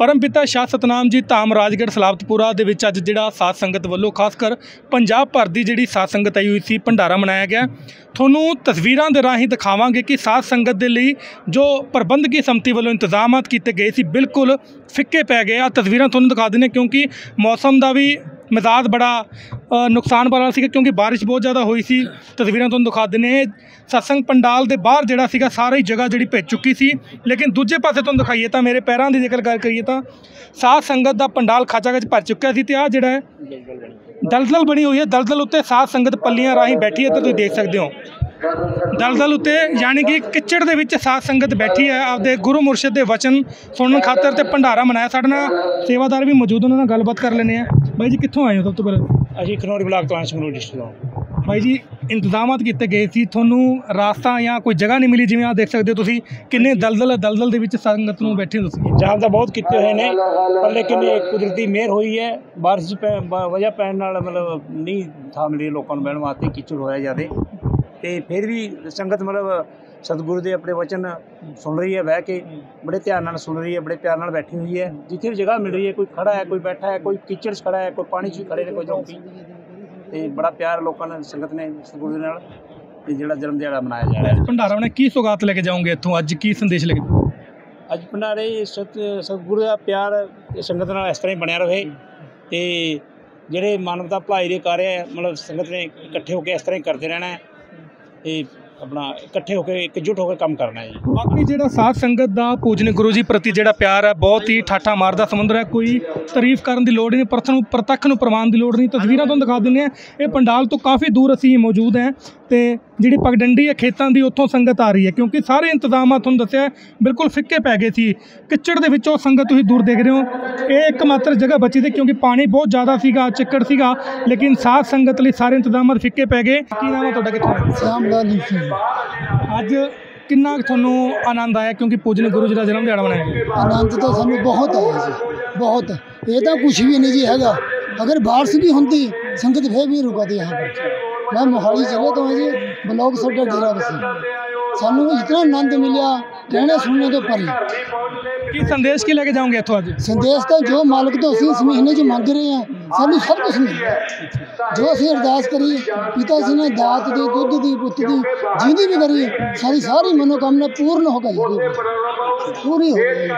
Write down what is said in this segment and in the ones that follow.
ਪਰਮਪਿਤਾ ਸ਼ਾਹ ਸਤਨਾਮ ਜੀ ਧਾਮ ਰਾਜਗੜ੍ਹ ਸਲਾਬਤਪੁਰਾ ਦੇ ਵਿੱਚ ਅੱਜ ਜਿਹੜਾ ਸਾਧ ਸੰਗਤ ਵੱਲੋਂ, ਖਾਸ ਕਰ ਪੰਜਾਬ ਭਰ ਦੀ ਜਿਹੜੀ ਸਾਧ ਸੰਗਤ ਆਈ ਹੋਈ ਸੀ, ਭੰਡਾਰਾ ਮਨਾਇਆ ਗਿਆ। ਤੁਹਾਨੂੰ ਤਸਵੀਰਾਂ ਦੇ ਰਾਹੀਂ ਦਿਖਾਵਾਂਗੇ ਕਿ ਸਾਧ ਸੰਗਤ ਦੇ ਲਈ ਜੋ ਪ੍ਰਬੰਧਕੀ ਸੰਮਤੀ ਵੱਲੋਂ ਇੰਤਜ਼ਾਮਾਤ ਕੀਤੇ ਗਏ ਸੀ, ਬਿਲਕੁਲ ਫਿੱਕੇ ਪੈ ਗਏ। ਆ ਤਸਵੀਰਾਂ ਤੁਹਾਨੂੰ ਦਿਖਾ ਦਿੰਦੇ ਕਿਉਂਕਿ ਮੌਸਮ ਦਾ ਵੀ ਮਿਜ਼ਾਜ ਬੜਾ ਨੁਕਸਾਨ ਵਾਲਾ ਸੀਗਾ ਕਿਉਂਕਿ ਬਾਰਿਸ਼ ਬਹੁਤ ਜ਼ਿਆਦਾ ਹੋਈ ਸੀ। ਤਸਵੀਰਾਂ ਤੁਹਾਨੂੰ ਦਿਖਾ ਦਿੰਦੇ ਸਤਸੰਗ ਪੰਡਾਲ ਦੇ ਬਾਹਰ ਜਿਹੜਾ ਸੀਗਾ ਸਾਰੀ ਜਗ੍ਹਾ ਜਿਹੜੀ ਭਿੱਜ ਚੁੱਕੀ ਸੀ। ਲੇਕਿਨ ਦੂਜੇ ਪਾਸੇ ਤੁਹਾਨੂੰ ਦਿਖਾਈਏ ਤਾਂ ਮੇਰੇ ਪੈਰਾਂ ਦੀ ਜੇਕਰ ਗੱਲ ਕਰੀਏ ਤਾਂ ਸਾਧ ਸੰਗਤ ਦਾ ਪੰਡਾਲ ਖਾਚਾ ਵਿੱਚ ਭਰ ਚੁੱਕਿਆ ਸੀ ਤੇ ਆ ਜਿਹੜਾ ਹੈ, ਦਲਦਲ ਬਣੀ ਹੋਈ ਹੈ। ਦਲਦਲ ਉੱਤੇ ਸਾਧ ਸੰਗਤ ਪੱਲੀਆਂ ਰਾਹੀਂ ਬੈਠੀ ਹੈ ਤੇ ਤੁਸੀਂ ਦੇਖ ਸਕਦੇ ਹੋ। ਦਲਦਲ ਉੱਤੇ ਯਾਨੀ ਕਿ ਕਿਚੜ ਦੇ ਵਿੱਚ ਸਾਧ ਸੰਗਤ ਬੈਠੀ ਹੈ। ਆਪਦੇ ਗੁਰੂ ਮੁਰਸ਼ਿਦ ਦੇ ਵਚਨ ਸੁਣਨ ਖਾਤਰ ਤੇ ਭੰਡਾਰਾ ਮਨਾਇਆ। ਸਾਡੇ ਨਾਲ ਸੇਵਾਦਾਰ ਵੀ ਮੌਜੂਦ ਉਹਨਾਂ ਨਾਲ ਗੱਲਬਾਤ ਕਰ ਲੈਂਦੇ ਆ ਬਾਈ ਜੀ ਕਿੱਥੋਂ ਆਏ ਹੋ ਸਭ ਤੋਂ ਪਹਿਲਾਂ? ਅਸੀਂ ਖਨੌਰੀ ਬਲਾਕ ਤੋਂ ਆਏ ਸੰਗਰੂਰ ਡਿਸਟ੍ਰਿਕਟ ਤੋਂ। ਬਾਈ ਜੀ ਇੰਤਜ਼ਾਮਾਤ ਕੀਤੇ ਗਏ ਸੀ ਤੁਹਾਨੂੰ ਰਾਸਤਾ ਜਾਂ ਕੋਈ ਜਗ੍ਹਾ ਨਹੀਂ ਮਿਲੀ ਜਿਵੇਂ ਆ ਦੇਖ ਸਕਦੇ ਹੋ ਤੁਸੀਂ ਕਿੰਨੇ ਦਲਦਲ ਦਲਦਲ ਦੇ ਵਿੱਚ ਸੰਗਤ ਨੂੰ ਬੈਠੇ ਹੋ ਤੁਸੀਂ? ਜਾਮ ਤਾਂ ਬਹੁਤ ਕੀਤੇ ਹੋਏ ਨੇ ਪਰ ਲੇਕਿਨ ਇਹ ਕੁਦਰਤੀ ਮਿਹਰ ਹੋਈ ਹੈ ਬਾਰਿਸ਼ ਪੈ ਬ- ਵਜ੍ਹਾ ਪੈਣ ਨਾਲ ਮਤਲਬ ਨਹੀਂ ਥਾਂ ਮਿਲੀ ਲੋਕਾਂ ਨੂੰ ਬਹਿਣ ਵਾਸਤੇ ਕੀਚੜ ਹੋਇਆ ਜ਼ਿਆਦੇ। ਤੇ ਫਿਰ ਵੀ ਸੰਗਤ ਮਤਲਬ ਸਤਿਗੁਰੂ ਦੇ ਆਪਣੇ ਵਚਨ ਸੁਣ ਰਹੀ ਹੈ ਬਹਿ ਕੇ ਬੜੇ ਧਿਆਨ ਨਾਲ ਸੁਣ ਰਹੀ ਹੈ ਬੜੇ ਪਿਆਰ ਨਾਲ ਬੈਠੀ ਹੋਈ ਹੈ। ਜਿੱਥੇ ਵੀ ਜਗ੍ਹਾ ਮਿਲ ਰਹੀ ਹੈ ਕੋਈ ਖੜਾ ਹੈ ਕੋਈ ਬੈਠਾ ਹੈ ਕੋਈ ਕੀਚੜ 'ਚ ਖੜਾ ਹੈ ਕੋਈ ਪਾਣੀ 'ਚ ਖੜੇ ਨੇ ਕੋਈ ਚੌਂਕੀ ਤੇ ਬੜਾ ਪਿਆਰ ਲੋਕਾਂ ਨੇ ਸੰਗਤ ਨੇ ਸਤਿਗੁਰੂ ਦੇ ਨਾਲ ਤੇ ਜਿਹੜਾ ਜਨਮ ਦਿਹਾੜਾ ਮਨਾਇਆ ਜਾ ਰਿਹਾ। ਹੈ ਭੰਡਾਰਾ ਉਹਨੇ ਕੀ ਸੁਗਾਤ ਲੈ ਕੇ ਜਾਓਗੇ ਇੱਥੋਂ? ਅੱਜ ਕੀ ਸੰਦੇਸ਼ ਲੈ ਕੇ ਅੱਜ ਭੰਡਾਰੇ ਸਤ ਸਤਿਗੁਰੂ ਦਾ ਪਿਆਰ ਸੰਗਤ ਨਾਲ ਇਸ ਤਰ੍ਹਾਂ ਹੀ ਬਣਿਆ ਰਹੇ ਤੇ ਜਿਹੜੇ ਮਾਨਵਤਾ ਭਲਾਈ ਦੇ ਕਾਰਜ ਹੈ ਮਤਲਬ ਸੰਗਤ ਨੇ ਇਕੱਠੇ ਹੋ ਕੇ ਇਸ ਤਰ੍ਹਾਂ ਹੀ ਕਰਦੇ ਰਹਿਣਾ ਹੈ। ਇਹ ਆਪਣਾ ਇਕੱਠੇ ਹੋ ਕੇ, ਇਕਜੁੱਟ ਹੋ ਕੇ ਕੰਮ ਕਰਨਾ ਹੈ ਜੀ। ਬਾਕੀ ਜਿਹੜਾ ਸਾਧ ਸੰਗਤ ਦਾ ਪੂਜਨ ਗੁਰੂ ਜੀ ਪ੍ਰਤੀ ਜਿਹੜਾ ਪਿਆਰ ਹੈ, ਬਹੁਤ ਹੀ ਠਾਠਾ ਮਾਰਦਾ ਸਮੁੰਦਰ ਹੈ, ਕੋਈ ਤਾਰੀਫ ਕਰਨ ਦੀ ਲੋੜ ਨਹੀਂ, ਪ੍ਰਥ ਨੂੰ, ਪ੍ਰਤੱਖ ਨੂੰ ਪ੍ਰਮਾਣ ਦੀ ਲੋੜ ਨਹੀਂ। ਤਸਵੀਰਾਂ ਤੁਹਾਨੂੰ ਦਿਖਾ ਦਿੰਦੇ ਆ ਇਹ ਪੰਡਾਲ ਤੋਂ ਕਾਫੀ ਦੂਰ ਅਸੀਂ ਮੌਜੂਦ ਹੈ। ਤੇ ਜਿਹੜੀ ਪਗਡੰਡੀ ਹੈ ਖੇਤਾਂ ਦੀ ਉੱਥੋਂ ਸੰਗਤ ਆ ਰਹੀ ਹੈ। ਕਿਉਂਕਿ ਸਾਰੇ ਇੰਤਜ਼ਾਮਾਤ ਤੁਹਾਨੂੰ ਦੱਸਿਆ ਬਿਲਕੁਲ ਫਿੱਕੇ ਪੈ ਗਏ ਸੀ। ਕਿਚੜ ਦੇ ਵਿੱਚੋਂ ਸੰਗਤ ਤੁਸੀਂ ਦੂਰ ਦੇਖ ਰਹੇ ਹੋ। ਇਹ ਇੱਕ ਮਾਤਰ ਜਗ੍ਹਾ ਬਚੀ ਸੀ ਕਿਉਂਕਿ ਪਾਣੀ ਬਹੁਤ ਜ਼ਿਆਦਾ ਸੀਗਾ ਚਿੱਕੜ ਸੀਗਾ। ਲੇਕਿਨ ਸਾਧ ਸੰਗਤ ਲਈ ਸਾਰੇ ਇੰਤਜ਼ਾਮਾਤ ਫਿੱਕੇ ਪੈ ਗਏ। ਕੀ ਨਾਮ ਹੈ ਤੁਹਾਡਾ ਕਿੱਥੋਂ ਆਏ? ਸ਼ਾਮ ਲਾਲ ਲੀਸੀ ਅੱਜ ਕਿੰਨਾ ਤੁਹਾਨੂੰ ਆਨੰਦ ਆਇਆ ਕਿਉਂਕਿ ਪੂਜਨ ਗੁਰੂ ਜੀ ਦਾ ਜਨਮ ਦਿਹਾੜਾ ਮਨਾਇਆ ਗਿਆ? ਆਨੰਦ ਤਾਂ ਸਾਨੂੰ ਬਹੁਤ ਆਇਆ ਜੀ ਬਹੁਤ। ਇਹ ਤਾਂ ਕੁਝ ਵੀ ਨਹੀਂ ਜੀ ਹੈਗਾ। ਅਗਰ ਬਾਰਿਸ਼ ਵੀ ਹੁੰਦੀ ਸੰਗਤ ਫੇਰ ਵੀ ਰੁਕਦੀ यहाँ ਮੈਂ ਮੋਹਾਲੀ ਜ਼ਿਲ੍ਹੇ ਤੋਂ ਹਾਂ ਜੀ ਬਲੌਗ ਸਾਡਾ ਡੇਰਾ ਬਸੀ ਸਾਨੂੰ ਇਤਨਾ ਆਨੰਦ ਮਿਲਿਆ ਕਹਿਣਾ ਸੁਣਨੇ ਤੋਂ ਪਰੇ ਕੀ ਸੰਦੇਸ਼ ਕੀ ਲੈ ਕੇ ਜਾਓਗੇ ਇੱਥੋਂ ਅੱਜ? ਸੰਦੇਸ਼ ਤਾਂ ਜੋ ਮਾਲਕ ਤੋਂ ਅਸੀਂ ਇਸ ਮਹੀਨੇ 'ਚ ਮੰਗ ਰਹੇ ਹਾਂ ਸਾਨੂੰ ਸਭ ਕੁਝ ਮਿਲਿਆ ਜੋ ਅਸੀਂ ਅਰਦਾਸ ਕਰੀ ਪਿਤਾ ਜੀ ਨੇ ਦਾਤ ਦੀ ਦੁੱਧ ਦੀ ਪੁੱਤ ਦੀ ਜਿੰਦੀ ਵੀ ਕਰੀ ਸਾਡੀ ਸਾਰੀ ਮਨੋਕਾਮਨਾ ਪੂਰਨ ਹੋ ਗਈ। ਪੂਰੀ ਹੋ ਗਈ।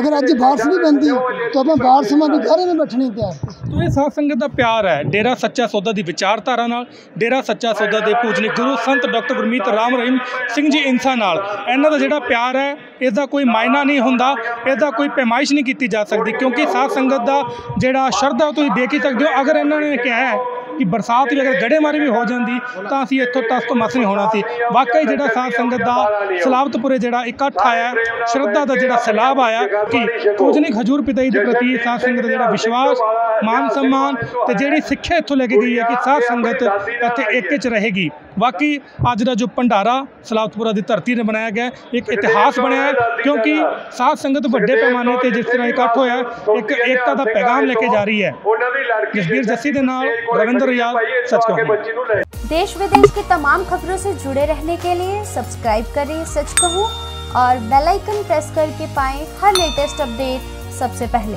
ਅਗਰ ਅੱਜ ਬਾਰਿਸ਼ ਵੀ ਬੰਦੀ ਤਾਂ ਆਪਾਂ ਬਾਰਿਸ਼ ਮਾਂ ਵੀ ਘਰੇ ਵਿੱਚ ਬੈਠਣੀ ਪਿਆ ਤੋ ਇਹ ਸਾਧ ਸੰਗਤ ਦਾ ਪਿਆਰ ਹੈ ਡੇਰਾ ਸੱਚਾ ਸੌਦਾ ਦੀ ਵਿਚਾਰਧਾਰਾ ਨਾਲ ਡੇਰਾ ਸੱਚਾ ਸੌਦਾ ਦੇ ਪੂਜਨੀ ਗੁਰੂ ਸੰਤ ਡਾਕਟਰ ਗੁਰਮੀਤ ਰਾਮ ਰਹੀਮ ਸਿੰਘ ਜੀ ਇਨਸਾ ਨਾਲ। ਇਹਨਾਂ ਦਾ ਜਿਹੜਾ ਪਿਆਰ ਹੈ ਇਸ ਕੋਈ ਮਾਇਨਾ ਨਹੀਂ ਹੁੰਦਾ। ਇਹਦਾ ਕੋਈ ਪੈਮਾਇਸ਼ ਨਹੀਂ ਕੀਤੀ ਜਾ ਸਕਦੀ, ਕਿਉਂਕਿ ਸਾਧ ਸੰਗਤ ਦਾ ਜਿਹੜਾ ਸ਼ਰਧਾ ਉਹ ਤੁਸੀਂ ਦੇਖ ਹੀ ਸਕਦੇ ਹੋ। ਅਗਰ ਇਹਨਾਂ ਨੇ ਕਿਹਾ ਹੈ ਕਿ ਬਰਸਾਤ ਵੀ ਅਗਰ ਗੜੇਮਾਰੀ ਵੀ ਹੋ ਜਾਂਦੀ, ਤਾਂ ਅਸੀਂ ਇੱਥੋਂ ਤਸ ਤੋਂ ਮਸ ਨਹੀਂ ਹੋਣਾ ਸੀ। ਵਾਕਈ ਜਿਹੜਾ ਸਾਧ ਸੰਗਤ ਦਾ ਸਲਾਬਤਪੁਰੇ ਜਿਹੜਾ ਇਕੱਠ ਆਇਆ, ਸ਼ਰਧਾ ਦਾ ਜਿਹੜਾ ਸਲਾਬ ਆਇਆ, ਕਿ ਪੂਜਨੀਕ ਹਜੂਰ ਪਿਤਾ ਜੀ ਦੇ ਪ੍ਰਤੀ ਸਾਧ ਸੰਗਤ ਦਾ ਜਿਹੜਾ ਵਿਸ਼ਵਾਸ, ਮਾਨ ਸਨਮਾਨ ਤੇ ਜਿਹੜੀ ਸਿੱਖਿਆ ਇੱਥੋਂ ਲੈ ਕੇ ਗਈ ਹੈ ਕਿ ਸਾਧ ਸੰਗਤ ਇੱਥੇ ਇੱਕ ਚ ਰਹੇਗੀ। बाकी अज का जो भंडारा सलावतपुरा की धरती ने बनाया गया एक इतिहास बनया है, क्योंकि साध संगत व्डे पैमाने पर जिस तरह इकट्ठ होया एक एकता का पैगाम लेके जा रही है। जसबीर जस्सी के नाल रविंद्र याद सच देश विदेश की तमाम खबरों से जुड़े रहने के लिए सब्सक्राइब करें सच कहूँ और बेल आइकन प्रेस करके पाएँ हर लेटेस्ट अपडेट सबसे पहले।